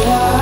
down